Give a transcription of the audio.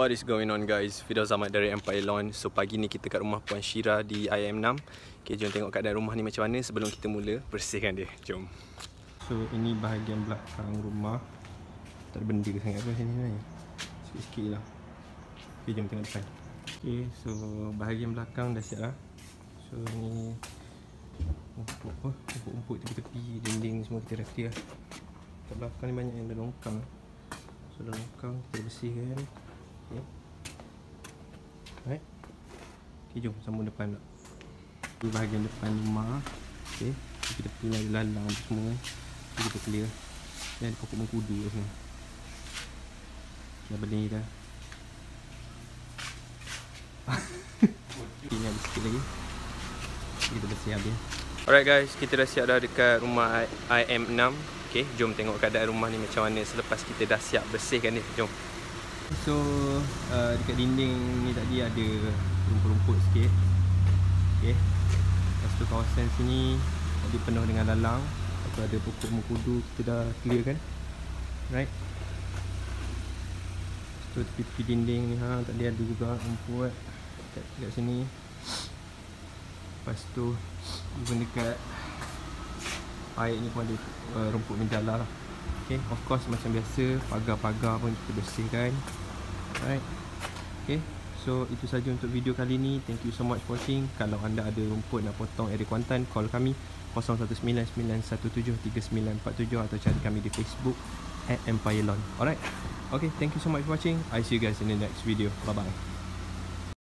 What is going on guys? Fidaus Ahmad dari Empire Lawn. So pagi ni kita kat rumah Puan Shira di IM6 Okay jom tengok keadaan rumah ni macam mana sebelum kita mula bersihkan dia. Jom. So ini bahagian belakang rumah. Tak ada benda sangat pun sini sebenarnya Sikit-sikit lah. Okay jom tengok depan. Okay so bahagian belakang dah siap lah. So ni apa? Umpuk-umpuk tepi-tepi Dinding semua kita dah clear. Kat belakang ni banyak yang dah longkang. So dah longkang kita bersihkan Okay. Right. Okay, jom sambung depan pula. Di bahagian depan rumah. Okay. Kita pilih lalang semua. Okay, kita clear. Dan pokok mengkudu kat sini. Dah benih dah. Ini ada sikit lagi. Kita bersih habis. Alright guys, kita dah siap dah dekat rumah IM6. Okay, jom tengok keadaan rumah ni macam mana selepas kita dah siap bersihkan ni. Jom. So uh, dekat dinding ni tadi ada rumput-rumput sikit. Okay Lepas tu kawasan sini tadi penuh dengan lalang. Lepas tu ada pokok mengkudu kita dah clear kan? Right. Lepas tu tepi-tepi dinding ni ha, tadi ada juga rumput. Dekat, dekat sini. Lepas tu even dekat air ni pun ada uh, rumput menjala. lah Okay, of course macam biasa pagar-pagar pun kita bersihkan. Alright. Okay So itu saja untuk video kali ni. Thank you so much for watching. Kalau anda ada rumput nak potong area Kuantan Call kami 0199173947 Atau cari kami di Facebook At Empire Lawn. Alright. Okay thank you so much for watching. I see you guys in the next video. Bye bye